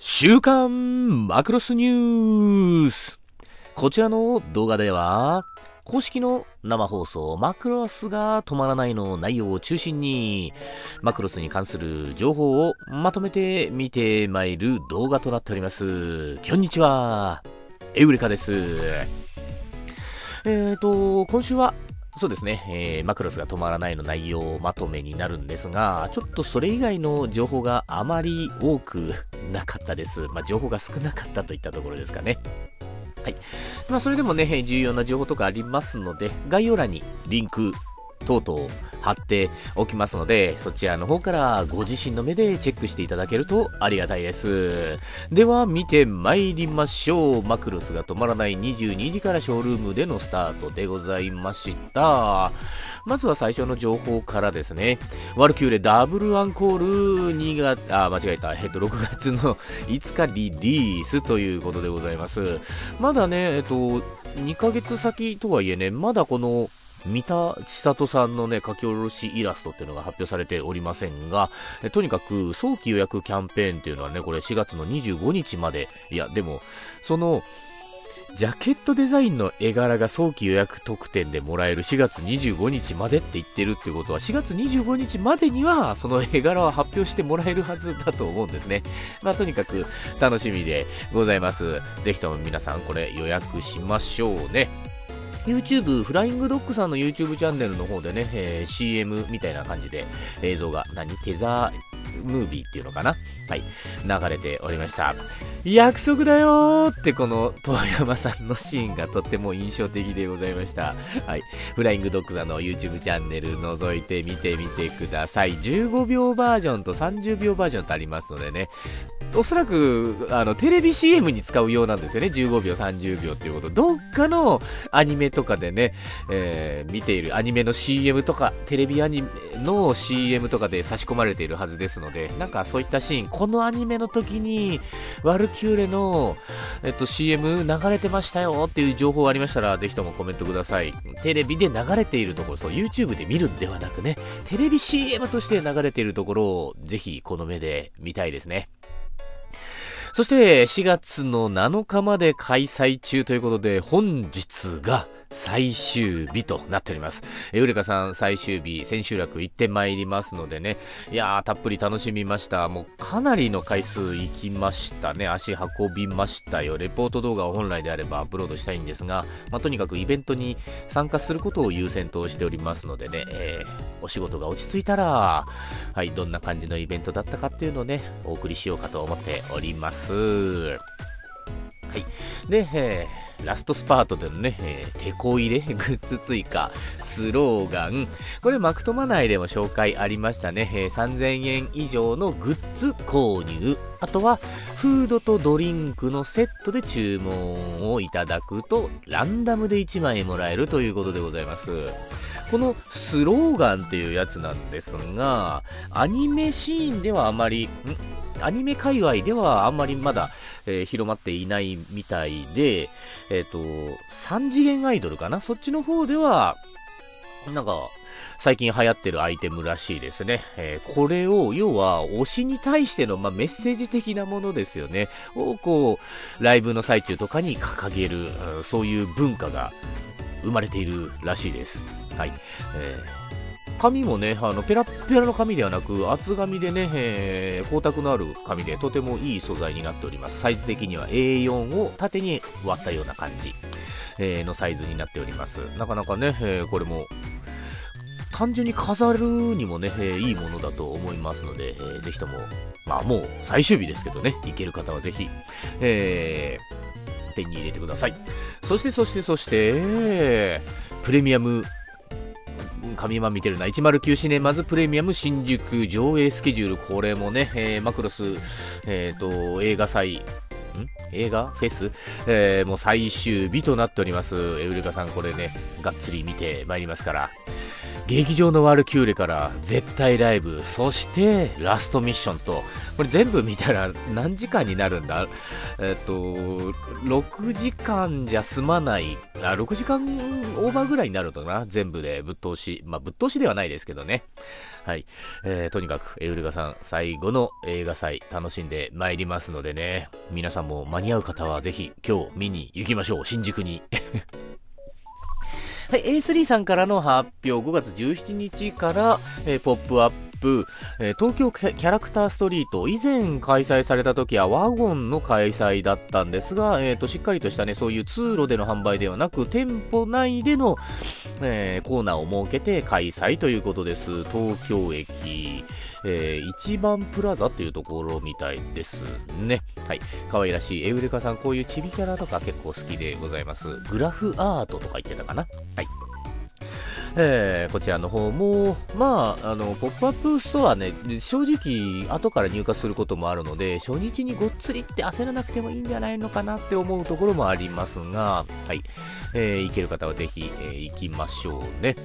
週刊マクロスニュース。こちらの動画では公式の生放送マクロスが止まらないの内容を中心にマクロスに関する情報をまとめて見てまいる動画となっております。こんにちは。エウレカです。えーと今週はそうですね、えー、マクロスが止まらないの内容まとめになるんですが、ちょっとそれ以外の情報があまり多くなかったです。まあ、情報が少なかったといったところですかね。はい。まあ、それでもね、重要な情報とかありますので、概要欄にリンク等々貼っておきますので、そちらの方からご自身の目でチェックしていただけるとありがたいです。では、見て参りましょう。マクロスが止まらない22時からショールームでのスタートでございました。まずは最初の情報からですね。ワルキューレダブルアンコール2月、あ、間違えた。えっと、6月の5日リリースということでございます。まだね、えっと、2ヶ月先とはいえね、まだこの三田千里さんのね、書き下ろしイラストっていうのが発表されておりませんが、えとにかく早期予約キャンペーンっていうのはね、これ4月の25日まで、いや、でも、その、ジャケットデザインの絵柄が早期予約特典でもらえる4月25日までって言ってるってことは4月25日までにはその絵柄を発表してもらえるはずだと思うんですね。まあとにかく楽しみでございます。ぜひとも皆さんこれ予約しましょうね。YouTube、フライングドッグさんの YouTube チャンネルの方でね、えー、CM みたいな感じで映像が、何？テザームービーっていうのかな？はい、流れておりました。約束だよってこの遠山さんのシーンがとっても印象的でございました。はい。フライングドッグさんの YouTube チャンネル覗いてみてみてください。15秒バージョンと30秒バージョンとありますのでね、おそらくあのテレビ CM に使うようなんですよね。15秒、30秒っていうこと。どっかのアニメとかでね、えー、見ているアニメの CM とか、テレビアニメの CM とかで差し込まれているはずですので、なんかそういったシーン、このアニメの時に、ワルキューレの、えっと、CM 流れてましたよっていう情報がありましたら、ぜひともコメントください。テレビで流れているところ、そう、YouTube で見るんではなくね、テレビ CM として流れているところを、ぜひこの目で見たいですね。そして4月の7日まで開催中ということで本日が最終日となっております。ウレカさん最終日、千秋楽行ってまいりますのでね、いやー、たっぷり楽しみました。もうかなりの回数行きましたね。足運びましたよ。レポート動画を本来であればアップロードしたいんですが、まあ、とにかくイベントに参加することを優先としておりますのでね、えー、お仕事が落ち着いたら、はい、どんな感じのイベントだったかっていうのをね、お送りしようかと思っております。はい。で、えーラストスパートでのね、えー、テこ入れ、グッズ追加、スローガン。これ、マクトマ内でも紹介ありましたね。えー、3000円以上のグッズ購入。あとは、フードとドリンクのセットで注文をいただくと、ランダムで1枚もらえるということでございます。このスローガンっていうやつなんですが、アニメシーンではあまり、ん？アニメ界隈ではあんまりまだ、えー、広まっていないみたいで、えっ、ー、と、3次元アイドルかな？そっちの方では、なんか、最近流行ってるアイテムらしいですね。えー、これを、要は、推しに対しての、まあ、メッセージ的なものですよね。を、こう、ライブの最中とかに掲げる、うん、そういう文化が生まれているらしいです。はい。えー紙もね、あのペラペラの紙ではなく、厚紙でね、えー、光沢のある紙でとてもいい素材になっております。サイズ的には A4 を縦に割ったような感じ、えー、のサイズになっております。なかなかね、えー、これも単純に飾るにもね、えー、いいものだと思いますので、えー、ぜひとも、まあもう最終日ですけどね、行ける方はぜひ、えー、手に入れてください。そして、そして、そして、プレミアム神間見てるな。109シネマズプレミアム新宿上映スケジュール。これもね、えー、マクロス、えっ、ー、と、映画祭、映画フェス、えー、もう最終日となっております。エウレカさん、これね、がっつり見てまいりますから。劇場のワルキューレから絶対ライブ、そしてラストミッションと、これ全部見たら何時間になるんだ？えっと、6時間じゃ済まないあ6時間オーバーぐらいになるとな、全部でぶっ通し。まあ、ぶっ通しではないですけどね。はい。えー、とにかく、エウルガさん、最後の映画祭、楽しんでまいりますのでね、皆さんも間に合う方はぜひ、今日見に行きましょう、新宿に。はい、A3 さんからの発表、5月17日から、えー、ポップアッププ、えー、東京キャラクターストリート、以前開催された時はワゴンの開催だったんですが、えーと、しっかりとしたね、そういう通路での販売ではなく、店舗内での、えー、コーナーを設けて開催ということです。東京駅、えー、一番プラザっていうところみたいですね。はい。可愛らしいエウレカさん、こういうチビキャラとか結構好きでございます。グラフアートとか言ってたかなはい。えー、こちらの方も、まあ、あの、ポップアップストアね、正直、後から入荷することもあるので、初日にがっつりって焦らなくてもいいんじゃないのかなって思うところもありますが、はい。えー、行ける方はぜひ、えー、行きましょうね。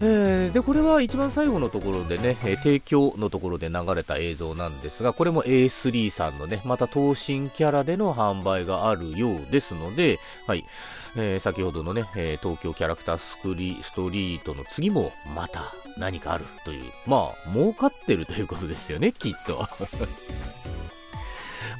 えー、で、これは一番最後のところでね、えー、提供のところで流れた映像なんですが、これも A3 さんのね、また等身キャラでの販売があるようですので、はい、えー、先ほどのね、え、東京キャラクタースクリストリートの次もまた何かあるという、まあ、儲かってるということですよね、きっと。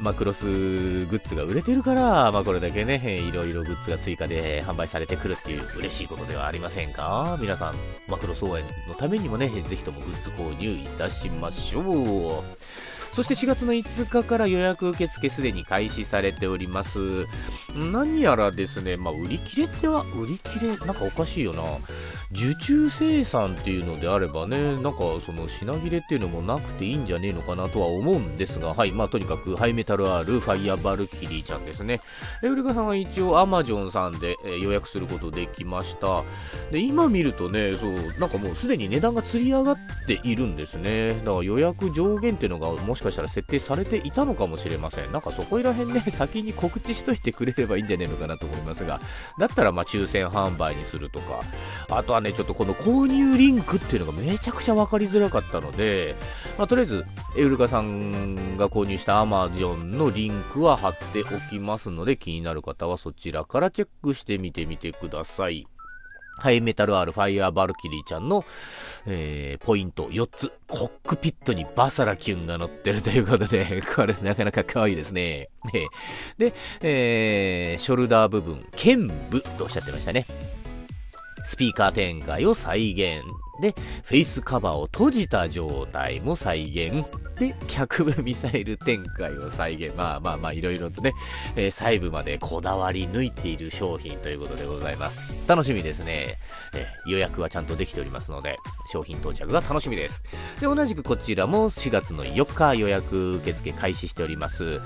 マ、クロスグッズが売れてるから、まあ、これだけね、いろいろグッズが追加で販売されてくるっていう嬉しいことではありませんか？皆さん、マクロス応援のためにもね、ぜひともグッズ購入いたしましょう。そして4月の5日から予約受付すでに開始されております。何やらですね、まあ、売り切れっては、売り切れ、なんかおかしいよな。受注生産っていうのであればね、なんかその品切れっていうのもなくていいんじゃねえのかなとは思うんですが、はい、まあとにかくハイメタル R ファイヤーバルキリーちゃんですね。エウリカさんは一応 Amazon さんで、え予約することできました。で、今見るとね、そう、なんかもうすでに値段が釣り上がっているんですね。だから予約上限っていうのがもしかしたら設定されていたのかもしれません。なんかそこら辺ね、先に告知しといてくれればいいんじゃねえのかなと思いますが、だったらまあ抽選販売にするとか、あとはね、ちょっとこの購入リンクっていうのがめちゃくちゃ分かりづらかったので、まあ、とりあえず、エウルカさんが購入した Amazon のリンクは貼っておきますので、気になる方はそちらからチェックしてみてみてください。ハイメタル R ファイアーバルキリーちゃんの、えー、ポイント4つ。コックピットにバサラキュンが乗ってるということで、これなかなか可愛いですね。で、えー、ショルダー部分、剣部とおっしゃってましたね。スピーカー展開を再現。で、フェイスカバーを閉じた状態も再現。で、脚部ミサイル展開を再現。まあまあまあ、いろいろとね、えー、細部までこだわり抜いている商品ということでございます。楽しみですね。えー、予約はちゃんとできておりますので、商品到着が楽しみです。で、同じくこちらも4月の4日予約受付開始しております。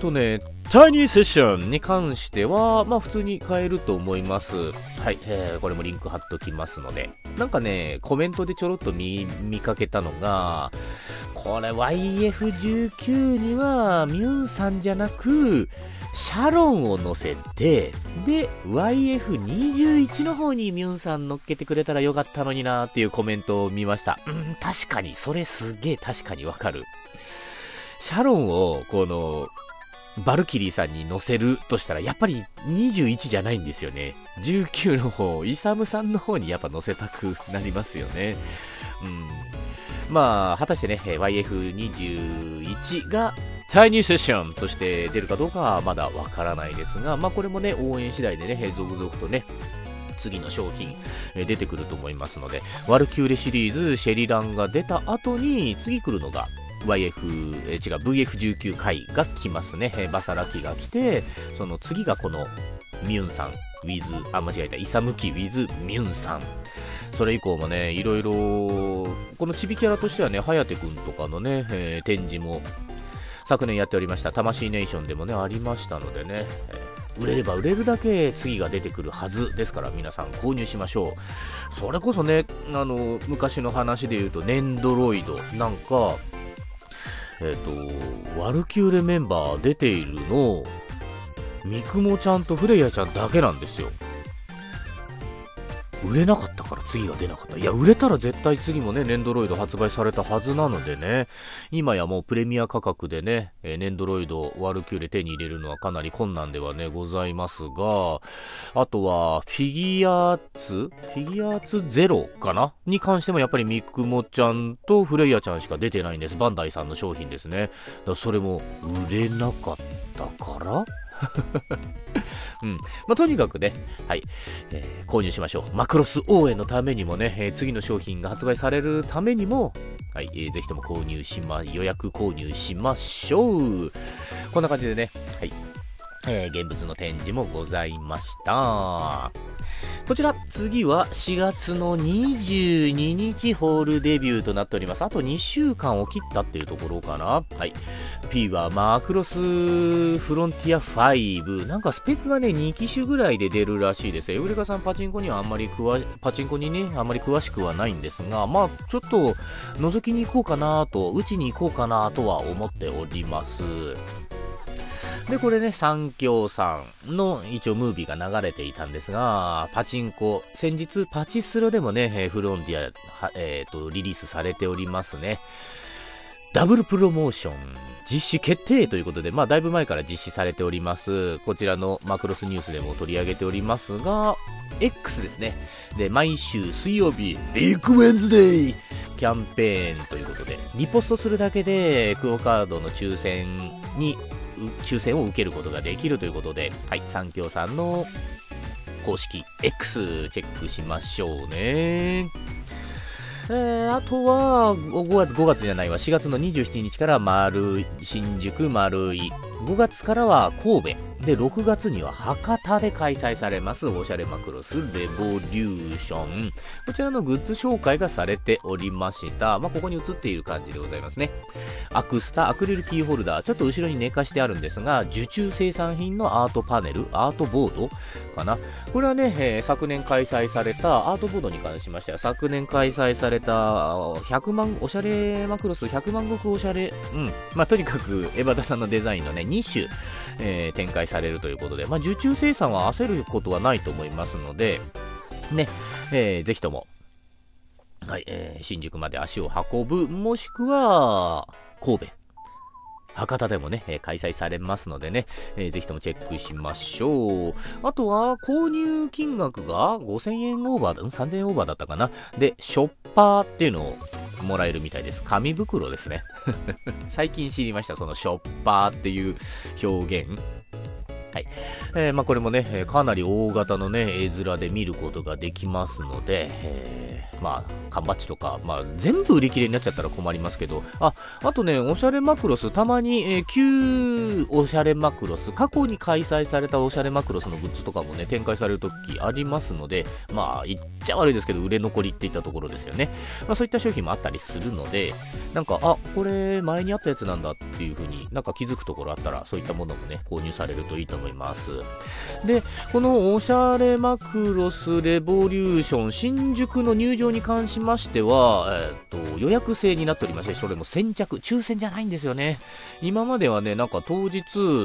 とね、タイニーセッションに関しては、まあ普通に買えると思います。はい、えー、これもリンク貼っときますので。なんかね、コメントでちょろっと見、見かけたのが、これ YF19 にはミュンさんじゃなく、シャロンを乗せて、で、YF21 の方にミュンさん乗っけてくれたらよかったのになっていうコメントを見ました。うん、確かに、それすげえ確かにわかる。シャロンを、この、バルキリーさんに乗せるとしたら、やっぱり21じゃないんですよね。19の方、イサムさんの方にやっぱ乗せたくなりますよね。うん。まあ、果たしてね、YF21 がタイニーセッションとして出るかどうかはまだわからないですが、まあこれもね、応援次第でね、続々とね、次の商品、え出てくると思いますので、ワルキューレシリーズ、シェリランが出た後に、次来るのが、YF、え違う、VF19 回が来ますね。えバサラキが来て、その次がこのミュンさん、ウィズ、あ、間違えた、イサムキウィズ、ミュンさん。それ以降もね、いろいろ、このチビキャラとしてはね、ハヤテくんとかのね、えー、展示も昨年やっておりました、魂ネーションでもね、ありましたのでね、えー、売れれば売れるだけ次が出てくるはずですから皆さん購入しましょう。それこそね、あの、昔の話で言うと、ネンドロイドなんか、えっ、ー、と、ワルキューレメンバー出ているの、三雲ちゃんとフレイヤちゃんだけなんですよ。売れなかったから次が出なかった。いや、売れたら絶対次もね、ネンドロイド発売されたはずなのでね、今やもうプレミア価格でね、えー、ネンドロイドワルキューレ手に入れるのはかなり困難ではね、ございますが、あとは、フィギュアーツ？フィギュアーツゼロかな？に関してもやっぱりミックモちゃんとフレイヤちゃんしか出てないんです。バンダイさんの商品ですね。だそれも売れなかったから？うん。まあ、とにかくね、はい、えー、購入しましょう。マクロス応援のためにもね、えー、次の商品が発売されるためにも、はい、えー、ぜひとも購入しま、予約購入しましょう。こんな感じでね、はい、えー、現物の展示もございました。こちら、次は4月の22日ホールデビューとなっております。あと2週間を切ったっていうところかな。はい。P はマクロスフロンティア5。なんかスペックがね、2機種ぐらいで出るらしいです。エウレカさんパチンコにはあんまり詳、パチンコにね、あんまり詳しくはないんですが、まあ、ちょっと覗きに行こうかなと、打ちに行こうかなとは思っております。で、これね、三京さんの一応ムービーが流れていたんですが、パチンコ、先日パチスロでもね、フロンティア、えっ、ー、と、リリースされておりますね。ダブルプロモーション実施決定ということで、まあ、だいぶ前から実施されております。こちらのマクロスニュースでも取り上げておりますが、X ですね。で、毎週水曜日、ビッグウェンズデイキャンペーンということで、リポストするだけで、クオカードの抽選に抽選を受けることができるということで、はい、三協さんの公式 X チェックしましょうね。えー、あとは5月、5月じゃないわ、4月の27日から丸新宿丸い、5月からは神戸、で、6月には博多で開催されます、おしゃれマクロスレボリューション。こちらのグッズ紹介がされておりました。まあ、ここに映っている感じでございますね。アクスタ、アクリルキーホルダー、ちょっと後ろに寝かしてあるんですが、受注生産品のアートパネル、アートボードかな。これはね、えー、昨年開催されたアートボードに関しましては、昨年開催された100万、おしゃれマクロス100万石おしゃれ、うん。まあ、とにかく、エバダさんのデザインのね、2種、えー、展開されるということで、まあ、受注生産は焦ることはないと思いますので、ね、えー、ぜひとも、はい、えー、新宿まで足を運ぶ、もしくは、神戸、博多でもね、え、開催されますのでね、えー、ぜひともチェックしましょう。あとは、購入金額が5000円オーバーだ、3000円オーバーだったかな。で、ショッパーっていうのをもらえるみたいです。紙袋ですね。最近知りました、そのショッパーっていう表現。はい。えー、まあ、これもね、かなり大型のね、絵面で見ることができますので、えー、まあ、缶バッジとか、まあ、全部売り切れになっちゃったら困りますけど、あ、あとね、おしゃれマクロス、たまに、えー、旧おしゃれマクロス、過去に開催されたおしゃれマクロスのグッズとかもね、展開されるときありますので、まあ、言っちゃ悪いですけど、売れ残りっていったところですよね。まあ、そういった商品もあったりするので、なんか、あ、これ前にあったやつなんだっていうふうになんか気づくところあったら、そういったものもね、購入されるといいと思います。思いますで、このおしゃれマクロスレボリューション、新宿の入場に関しましては、えー、っと、予約制になっておりまして、それも先着、抽選じゃないんですよね。今まではね、なんか当日、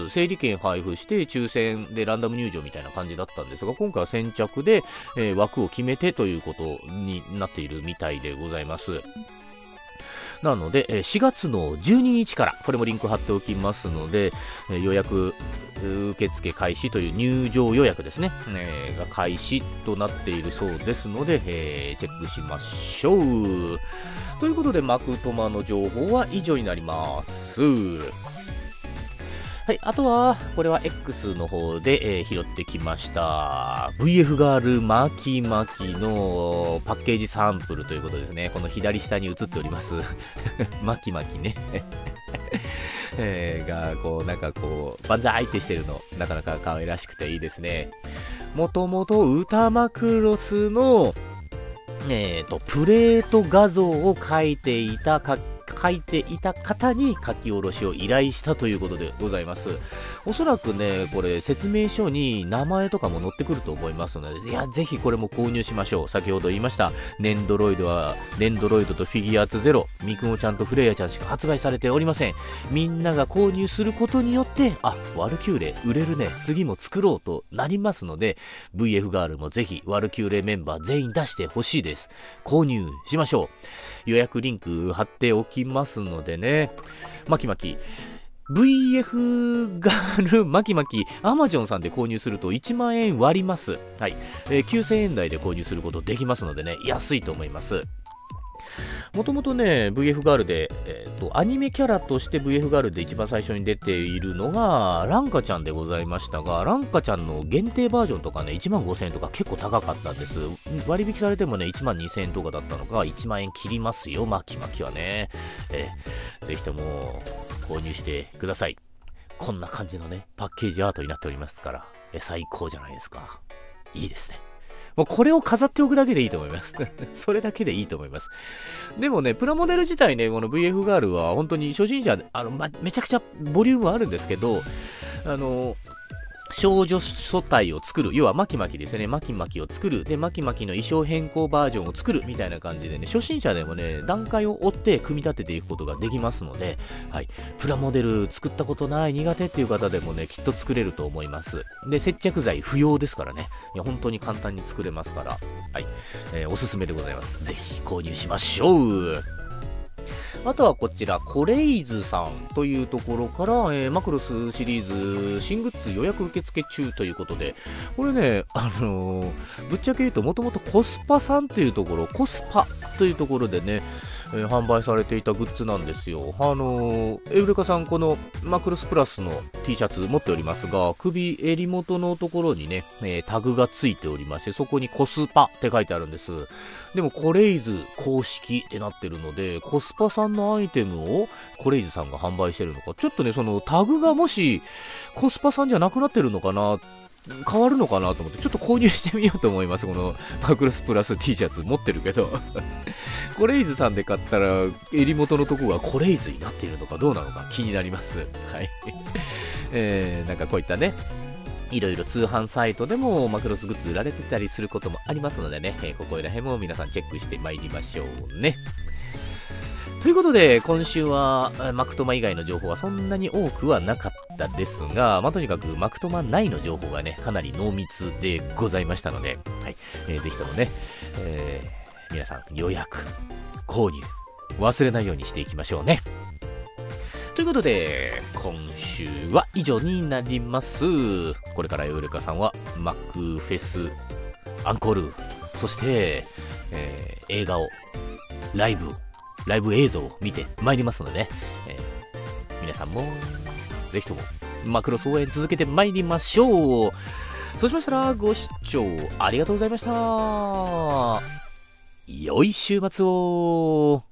整理券配布して抽選でランダム入場みたいな感じだったんですが、今回は先着で、えー、枠を決めてということになっているみたいでございます。なので、4月の12日から、これもリンク貼っておきますので、予約受付開始という入場予約ですね、えー、が開始となっているそうですので、えー、チェックしましょう。ということで、マクトマの情報は以上になります。はい、あとは、これは X の方で、えー、拾ってきました。VF ガールマキマキのパッケージサンプルということですね。この左下に映っております。マキマキね。えー、が、こう、なんかこう、万歳ってしてるの、なかなか可愛らしくていいですね。もともと歌マクロスの、えっ、ー、と、プレート画像を描いていた描書いていた方に書き下ろしを依頼したということでございます。おそらくね、これ説明書に名前とかも載ってくると思いますので、いや、ぜひこれも購入しましょう。先ほど言いました、ネンドロイドは、ネンドロイドとフィギュアーツゼロ、ミクモちゃんとフレイヤちゃんしか発売されておりません。みんなが購入することによって、あ、ワルキューレ売れるね、次も作ろうとなりますので、VF ガールもぜひワルキューレメンバー全員出してほしいです。購入しましょう。予約リンク貼っておききますのでね、まきまき。VF ガール巻き巻きアマゾンさんで購入すると1万円割ります。はい。えー、9000円台で購入することできますのでね、安いと思います。もともとね、VF ガールで、えーと、アニメキャラとして VF ガールで一番最初に出ているのが、ランカちゃんでございましたが、ランカちゃんの限定バージョンとかね、1万5000円とか結構高かったんです。割引されてもね、1万2000円とかだったのが、1万円切りますよ、巻き巻きはね。えー、ぜひとも購入してください。こんな感じのね、パッケージアートになっておりますから、え最高じゃないですか。いいですね。もうこれを飾っておくだけでいいと思います。それだけでいいと思います。でもね、プラモデル自体ね、この VF ガールは本当に初心者、あの、ま、めちゃくちゃボリュームあるんですけど、あの、少女素体を作る。要は、マキマキですよね。マキマキを作る。で、マキマキの衣装変更バージョンを作る。みたいな感じでね、初心者でもね、段階を追って組み立てていくことができますので、はい。プラモデル作ったことない、苦手っていう方でもね、きっと作れると思います。で、接着剤不要ですからね。いや、本当に簡単に作れますから、はい。えー、おすすめでございます。ぜひ購入しましょう。あとはこちら、コレイズさんというところから、えー、マクロスシリーズ新グッズ予約受付中ということで、これね、あのー、ぶっちゃけ言うと、もともとコスパさんというところ、コスパというところでね、えー、販売されていたグッズなんですよ。あのー、エウレカさん、このマクロスプラスの T シャツ持っておりますが、首、襟元のところにね、えー、タグがついておりまして、そこにコスパって書いてあるんです。でも、コレイズ公式ってなってるので、コスパさんのアイテムをコレイズさんが販売してるのか、ちょっとね、そのタグがもしコスパさんじゃなくなってるのかな変わるのかなと思って、ちょっと購入してみようと思います。このマクロスプラス T シャツ持ってるけど コレイズさんで買ったら、襟元のとこがコレイズになっているのかどうなのか気になります。はい。えー、なんかこういったね、いろいろ通販サイトでもマクロスグッズ売られてたりすることもありますのでね、えー、ここら辺も皆さんチェックしてまいりましょうね。ということで、今週はマクトマ以外の情報はそんなに多くはなかったですが、まあ、とにかくマクトマ内の情報がね、かなり濃密でございましたので、はい、えー、ぜひともね、えー、皆さん予約、購入、忘れないようにしていきましょうね。ということで、今週は以上になります。これからヨルカさんはマックフェスアンコール、そして、えー、映画を、ライブを、ライブ映像を見てまいりますので、ね、えー、皆さんもぜひともマクロス応援続けてまいりましょう。そうしましたらご視聴ありがとうございました。良い週末を